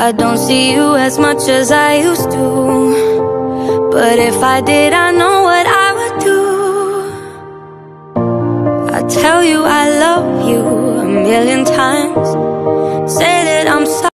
I don't see you as much as I used to. But if I did, I know what I would do. I tell you I love you a million times.